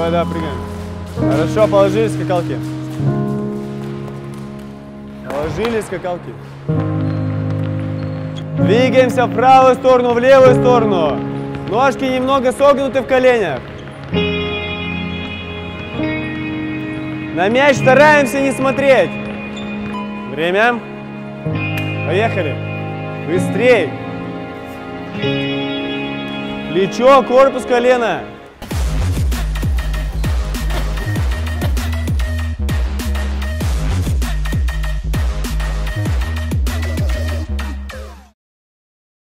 Давай, да, прыгаем. Хорошо, положили скакалки. Положили скакалки. Двигаемся в правую сторону, в левую сторону. Ножки немного согнуты в коленях. На мяч стараемся не смотреть. Время. Поехали. Быстрей. Плечо, корпус, колено.